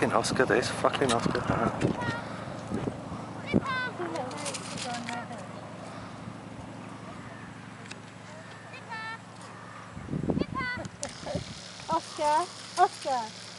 Fucking Oscar, this fucking Oscar. that. Oscar, Oscar.